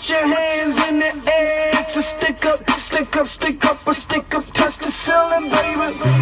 Put your hands in the air to stick up, stick up, stick up, or stick up, touch the ceiling, baby.